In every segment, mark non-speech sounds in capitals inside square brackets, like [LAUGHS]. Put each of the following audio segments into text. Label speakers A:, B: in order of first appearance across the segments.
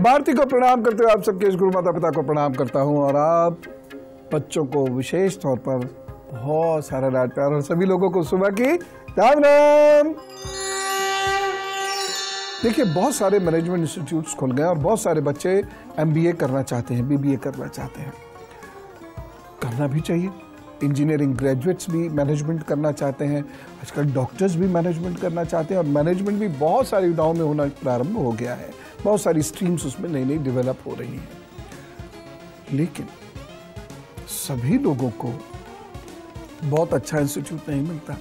A: भारती को प्रणाम करते हुए आप सबके इस गुरु माता पिता को प्रणाम करता हूँ और आप बच्चों को विशेष तौर पर बहुत सारा लाड प्यार और सभी लोगों को सुबह की राम राम। देखिए, बहुत सारे मैनेजमेंट इंस्टीट्यूट्स खुल गए और बहुत सारे बच्चे एमबीए करना चाहते हैं बीबीए करना चाहते हैं। करना भी चाहिए। इंजीनियरिंग ग्रेजुएट्स भी मैनेजमेंट करना चाहते हैं, आजकल डॉक्टर्स भी मैनेजमेंट करना चाहते हैं और मैनेजमेंट भी बहुत सारी विधाओं में होना प्रारंभ हो गया है। बहुत सारी स्ट्रीम्स उसमें नई नई डेवलप हो रही हैं। लेकिन सभी लोगों को बहुत अच्छा इंस्टीट्यूट नहीं मिलता।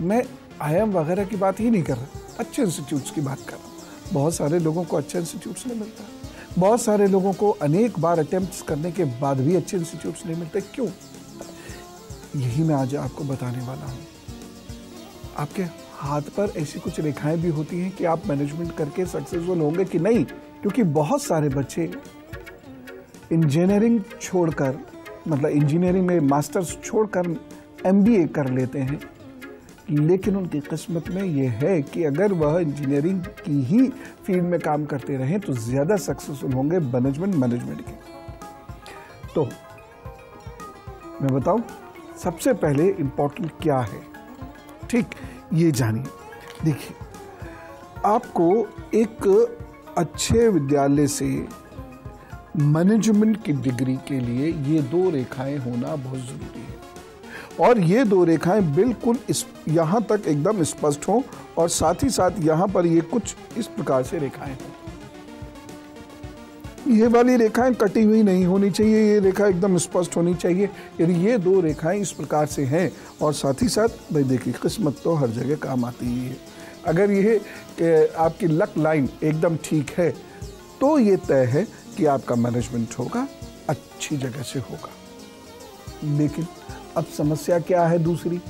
A: मैं आईएम वगैरह की बात ही नहीं कर रहा, अच्छे इंस्टीट्यूट्स की बात कर रहा हूँ। बहुत सारे लोगों को अच्छे इंस्टीट्यूट्स नहीं मिलता। बहुत सारे लोगों को अनेक बार अटेम्प्ट करने के बाद भी अच्छे इंस्टीट्यूट्स नहीं मिलते। क्यों? यही मैं आज आपको बताने वाला हूँ। आपके हाथ पर ऐसी कुछ रेखाएँ भी होती हैं कि आप मैनेजमेंट करके सक्सेसफुल होंगे कि नहीं? क्योंकि बहुत सारे बच्चे इंजीनियरिंग छोड़कर मतलब इंजीनियरिंग में मास्टर्स छोड़कर एमबीए कर लेते हैं। लेकिन उनकी किस्मत में ये है कि अगर वह इंजीनियरिंग की ही फ़ील्ड में काम करते रहें तो ज़्यादा सक्सेसफुल होंगे मैनेजमेंट मैनेजमेंट के। तो मैं बताऊँ? सबसे पहले इम्पोर्टेंट क्या है? ठीक, ये जानिए। देखिए, आपको एक अच्छे विद्यालय से मैनेजमेंट की डिग्री के लिए ये दो रेखाएँ होना बहुत ज़रूरी है। और ये दो रेखाएँ बिल्कुल इस, यहाँ तक एकदम स्पष्ट हों और साथ ही साथ यहाँ पर ये कुछ इस प्रकार से रेखाएँ हों। ये वाली रेखाएँ कटी हुई नहीं होनी चाहिए, ये रेखा एकदम स्पष्ट होनी चाहिए। यदि ये दो रेखाएँ इस प्रकार से हैं, और साथ ही साथ, भाई देखिए, किस्मत तो हर जगह काम आती ही है। अगर ये आपकी लक लाइन एकदम ठीक है तो ये तय है कि आपका मैनेजमेंट होगा, अच्छी जगह से होगा। लेकिन अब समस्या क्या है दूसरी?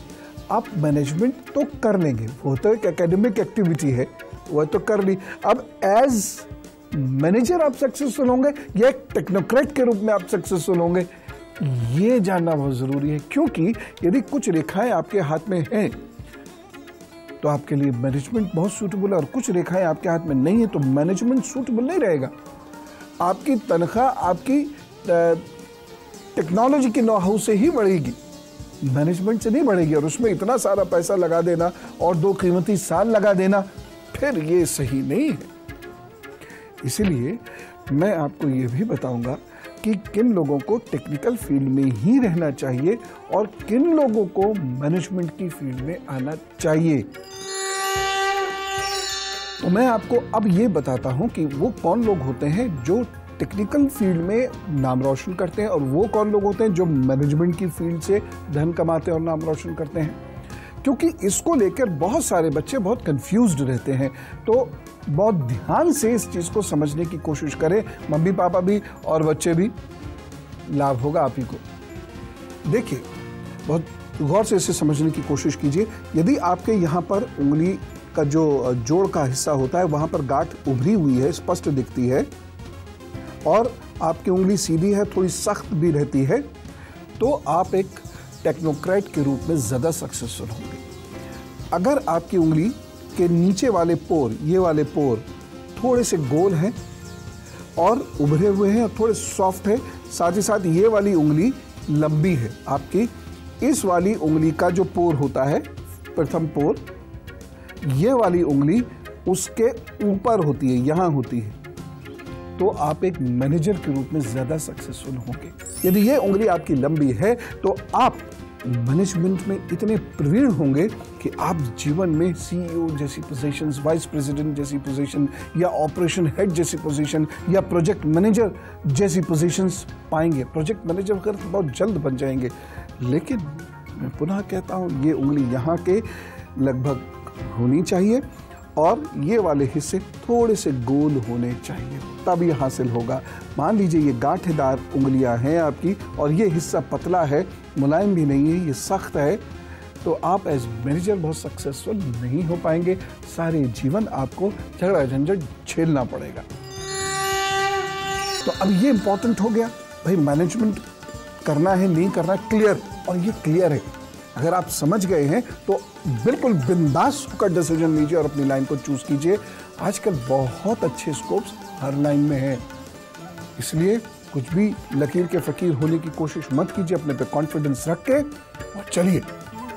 A: आप मैनेजमेंट तो कर लेंगे, वो तो एक एकेडमिक एक्टिविटी है वह तो कर ली। अब एज मैनेजर आप सक्सेसफुल होंगे या एक टेक्नोक्रेट के रूप में आप सक्सेसफुल होंगे, ये जानना बहुत ज़रूरी है, क्योंकि यदि कुछ रेखाएँ आपके हाथ में हैं तो आपके लिए मैनेजमेंट बहुत सूटेबल है, और कुछ रेखाएँ आपके हाथ में नहीं है तो मैनेजमेंट सूटेबल नहीं रहेगा। आपकी तनख्वाह आपकी टेक्नोलॉजी के नो से ही बढ़ेगी मैनेजमेंट से नहीं बढ़ेगी, और उसमें इतना सारा पैसा लगा देना, और दो कीमती साल लगा देना, फिर ये सही नहीं है। इसीलिए मैं आपको ये भी बताऊँगा कि किन लोगों को टेक्निकल फ़ील्ड में ही रहना चाहिए और किन लोगों को मैनेजमेंट की फ़ील्ड में आना चाहिए। तो मैं आपको अब ये बताता हूँ कि वो कौन लोग होते हैं जो टेक्निकल फ़ील्ड में नाम रोशन करते हैं और वो कौन लोग होते हैं जो मैनेजमेंट की फ़ील्ड से धन कमाते हैं और नाम रोशन करते हैं। क्योंकि इसको लेकर बहुत सारे बच्चे बहुत कंफ्यूज्ड रहते हैं। तो बहुत ध्यान से इस चीज़ को समझने की कोशिश करें। मम्मी, पापा भी और बच्चे भी। लाभ होगा आप ही को। देखिए, बहुत गौर से इसे समझने की कोशिश कीजिए। यदि आपके यहाँ पर उंगली का जो जोड़ का हिस्सा होता है, वहाँ पर गांठ उभरी हुई है, स्पष्ट दिखती है और आपकी उंगली सीधी है, थोड़ी सख्त भी रहती है तो आप एक टेक्नोक्रेट के रूप में ज़्यादा सक्सेसफुल होंगे। अगर आपकी उंगली के नीचे वाले पोर ये वाले पोर थोड़े से गोल हैं और उभरे हुए हैं और थोड़े सॉफ्ट है, साथ ही साथ ये वाली उंगली लंबी है। आपकी इस वाली उंगली का जो पोर होता है, प्रथम पोर ये वाली उंगली उसके ऊपर होती है, यहाँ होती है। तो आप एक मैनेजर के रूप में ज़्यादा सक्सेसफुल होंगे। यदि ये उंगली आपकी लंबी है तो आप मैनेजमेंट में इतने प्रवीण होंगे कि आप जीवन में सीईओ e जैसी पोजीशंस वाइस प्रेसिडेंट जैसी पोजीशन या ऑपरेशन हेड जैसी पोजीशन या प्रोजेक्ट मैनेजर जैसी पोजीशंस पाएँगे। प्रोजेक्ट मैनेजर कर बहुत जल्द बन जाएँगे। लेकिन मैं पुनः कहता हूँ, ये उंगली यहाँ के लगभग होनी चाहिए। और ये वाले हिस्से थोड़े से गोल होने चाहिए, तब ये हासिल होगा। मान लीजिए ये गांठेदार उंगलियाँ हैं आपकी और ये हिस्सा पतला है, मुलायम भी नहीं है, ये सख्त है तो आप एज मैनेजर बहुत सक्सेसफुल नहीं हो पाएँगे। सारे जीवन आपको झगड़ा झंझट झेलना पड़ेगा। तो अब ये इंपॉर्टेंट हो गया। भाई मैनेजमेंट करना है, नहीं करना क्लियर और ये क्लियर है। अगर आप समझ गए हैं तो बिल्कुल बिंदास होकर डिसीज़न लीजिए और अपनी लाइन को चूज़ कीजिए। आजकल बहुत अच्छे स्कोप्स हर लाइन में हैं। इसलिए कुछ भी लकीर के फकीर होने की कोशिश मत कीजिए, अपने पे कॉन्फिडेंस रख के और चलिए,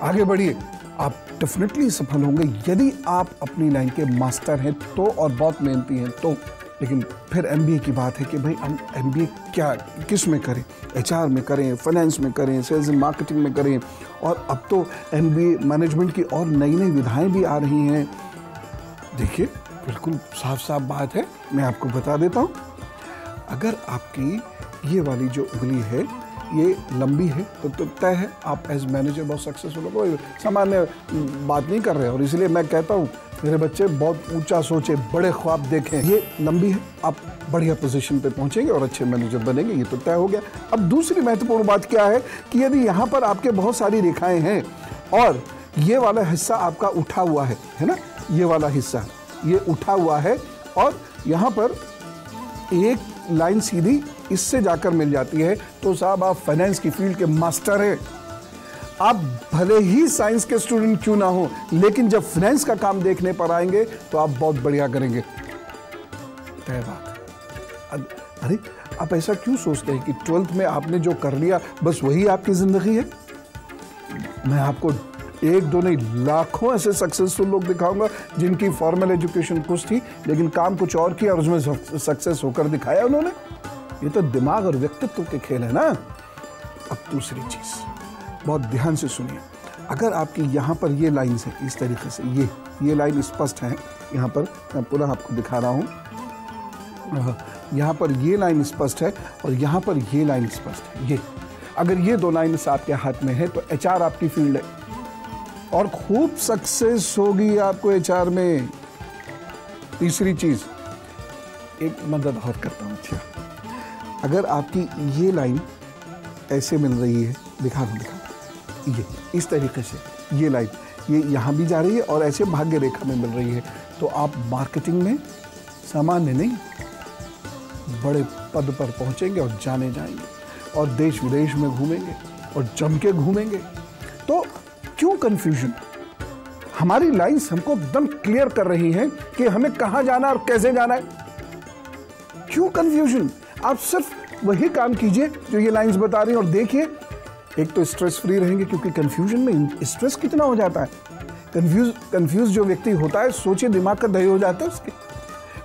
A: आगे बढ़िए। आप डेफिनेटली सफल होंगे। यदि आप अपनी लाइन के मास्टर हैं तो और बहुत मेहनती हैं तो। लेकिन फिर एमबीए की बात है कि भाई हम एम क्या किसमें करें? एचआर में करें फाइनेंस में करें सेल्स एंड मार्केटिंग में करें। और अब तो एम मैनेजमेंट की और नई नई विधाएँ भी आ रही हैं। देखिए बिल्कुल साफ़ साफ़ बात है मैं आपको बता देता हूँ। अगर आपकी ये वाली जो उंगली है ये लंबी है तो, तो तय है आप एज मैनेजर बहुत सक्सेसफुल हो सामान्य बात नहीं कर रहे और इसलिए मैं कहता हूँ मेरे बच्चे बहुत ऊँचा सोचे, बड़े ख्वाब देखें। ये लंबी है, आप बढ़िया पोजीशन पे पहुँचेंगे और अच्छे मैनेजर बनेंगे, ये तो तय हो गया। अब दूसरी महत्वपूर्ण बात क्या है कि यदि यहाँ पर आपके बहुत सारी रेखाएँ हैं और ये वाला हिस्सा आपका उठा हुआ है है ना? ये वाला हिस्सा, ये उठा हुआ है और यहाँ पर एक लाइन सीधी इससे जाकर मिल जाती है। तो साहब, आप फाइनेंस की फ़ील्ड के मास्टर हैं। आप भले ही साइंस के स्टूडेंट क्यों ना हो, लेकिन जब फाइनेंस का काम देखने पर आएँगे तो आप बहुत बढ़िया करेंगे। तय बात। अरे, आप ऐसा क्यों सोचते हैं कि ट्वेल्थ में आपने जो कर लिया, बस वही आपकी ज़िंदगी है? मैं आपको एक दो नहीं, लाखों ऐसे सक्सेसफुल लोग दिखाऊँगा, जिनकी फॉर्मल एजुकेशन कुछ थी, लेकिन काम कुछ और किया और उसमें सक्सेस होकर दिखाया उन्होंने। ये तो दिमाग और व्यक्तित्व के खेल है ना? अब दूसरी चीज़। बहुत ध्यान से सुनिए। अगर आपकी यहाँ पर ये लाइन्स है, इस तरीके से ये ये लाइन स्पष्ट है, यहाँ पर मैं पुनः आपको दिखा रहा हूँ। यहाँ पर ये लाइन स्पष्ट है और यहाँ पर ये लाइन स्पष्ट है। ये, अगर ये दो लाइन आपके हाथ में है तो एचआर आपकी फ़ील्ड है। और खूब सक्सेस होगी आपको एचआर में। तीसरी चीज़, एक मदद और करता हूँ अच्छा। अगर आपकी ये लाइन ऐसे मिल रही है, दिखा दो, दिखा ये, इस तरीके से, ये लाइन ये यहाँ भी जा रही है और ऐसे भाग्य रेखा में मिल रही है। तो आप मार्केटिंग में सामान्य नहीं, बड़े पद पर पहुँचेंगे और जाने जाएँगे और देश विदेश में घूमेंगे और जम के घूमेंगे। तो क्यों कंफ्यूजन हमारी लाइंस हमको एकदम क्लियर कर रही हैं कि हमें कहाँ जाना और कैसे जाना है। क्यों कंफ्यूजन आप सिर्फ़ वही काम कीजिए जो ये लाइंस बता रही हैं और देखिए एक तो स्ट्रेस फ्री रहेंगे क्योंकि कंफ्यूजन में स्ट्रेस कितना हो जाता है। कंफ्यूज कंफ्यूज जो व्यक्ति होता है, सोचे दिमाग का दही हो जाता है उसके।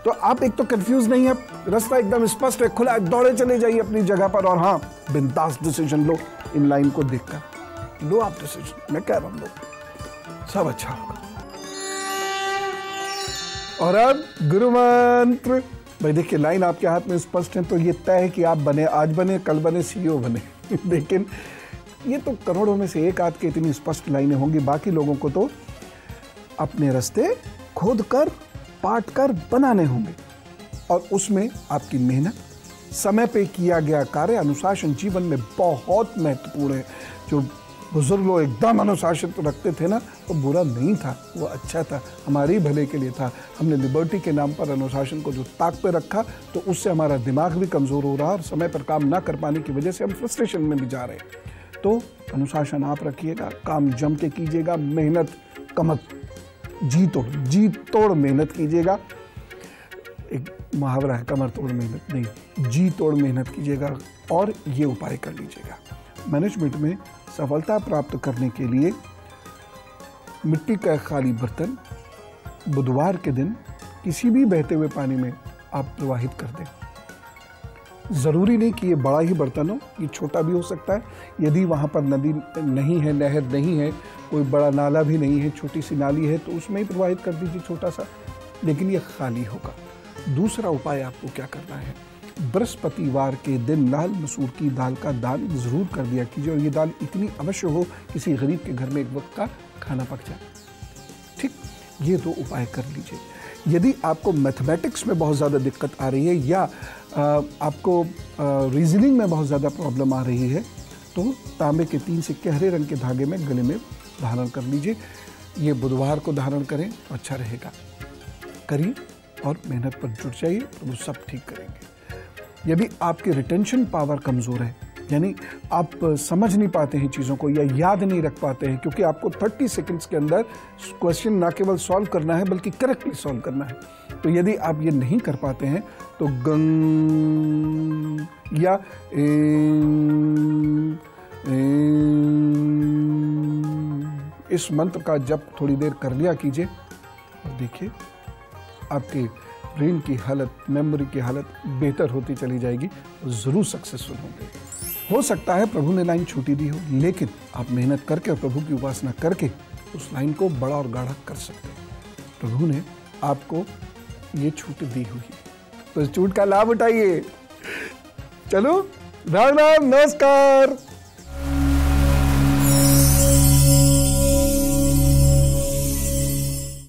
A: तो आप एक तो कंफ्यूज नहीं है, रास्ता एकदम स्पष्ट है, खुला दौड़े चले जाइए अपनी जगह पर और हाँ बिंदास डिसीज़न लो इन लाइन को देखकर। लो आप डिसीज़न मैं कह रहा हूँ लो। सब अच्छा होगा। और अब गुरु मंत्र। भाई देखिए लाइन आपके हाथ में स्पष्ट है तो ये तय है कि आप बने, आज बने, कल बने सीईओ बने। [LAUGHS] लेकिन ये तो करोड़ों में से एक आध के इतनी स्पष्ट लाइनें होंगी, बाकी लोगों को तो अपने रास्ते खोद कर पाट कर बनाने होंगे। और उसमें आपकी मेहनत, समय पे किया गया कार्य, अनुशासन जीवन में बहुत महत्वपूर्ण है। जो बुज़ुर्ग लोग एकदम अनुशासित तो रखते थे ना, वो तो बुरा नहीं था, वो अच्छा था, हमारे भले के लिए था। हमने लिबर्टी के नाम पर अनुशासन को जो ताक पे रखा तो उससे हमारा दिमाग भी कमज़ोर हो रहा और समय पर काम ना कर पाने की वजह से हम फ्रस्ट्रेशन में भी जा रहे हैं। तो अनुशासन आप रखिएगा, काम जम के कीजिएगा, मेहनत कमत जी तोड़ जी तोड़ मेहनत कीजिएगा। एक मुहावरा है, कमर तोड़ मेहनत, नहीं, जी तोड़ मेहनत कीजिएगा और ये उपाय कर लीजिएगा। मैनेजमेंट में सफलता प्राप्त करने के लिए मिट्टी का खाली बर्तन बुधवार के दिन किसी भी बहते हुए पानी में आप प्रवाहित कर दें। ज़रूरी नहीं कि ये बड़ा ही बर्तन हो, ये छोटा भी हो सकता है। यदि वहाँ पर नदी नहीं है, नहर नहीं है, कोई बड़ा नाला भी नहीं है छोटी सी नाली है तो उसमें ही प्रवाहित कर दीजिए छोटा सा लेकिन ये खाली होगा। दूसरा उपाय आपको क्या करना है? बृहस्पतिवार के दिन लाल मसूर की दाल का दान ज़रूर कर दिया कीजिए और ये दाल इतनी अवश्य हो किसी गरीब के घर में एक वक्त का खाना पक जाए। ठीक, ये दो उपाय कर लीजिए। यदि आपको मैथमेटिक्स में बहुत ज़्यादा दिक्कत आ रही है या आपको रीजनिंग में बहुत ज़्यादा प्रॉब्लम आ रही है तो तांबे के तीन सिक्के हरे रंग के धागे में गले में धारण कर लीजिए। ये बुधवार को धारण करें तो अच्छा रहेगा। करिए और मेहनत पर जुट जाइए तो वो सब ठीक करेंगे। यदि आपकी रिटेंशन पावर कमज़ोर है यानी आप समझ नहीं पाते हैं चीज़ों को या याद नहीं रख पाते हैं क्योंकि आपको 30 सेकंड्स के अंदर क्वेश्चन ना केवल सॉल्व करना है बल्कि करेक्टली सॉल्व करना है। तो यदि आप ये नहीं कर पाते हैं तो गंग या ए, ए, इस मंत्र का जब थोड़ी देर कर लिया कीजिए। और देखिए आपके ब्रेन की हालत मेमोरी की हालत बेहतर होती चली जाएगी ज़रूर सक्सेसफुल होंगे। हो सकता है प्रभु ने लाइन छूटी दी हो, लेकिन आप मेहनत करके और प्रभु की उपासना करके उस लाइन को बड़ा और गाढ़ा कर सकते हैं। प्रभु ने आपको ये छूट दी हुई है। तो इस छूट का लाभ उठाइए। चलो राम राम नमस्कार।